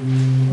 Mm,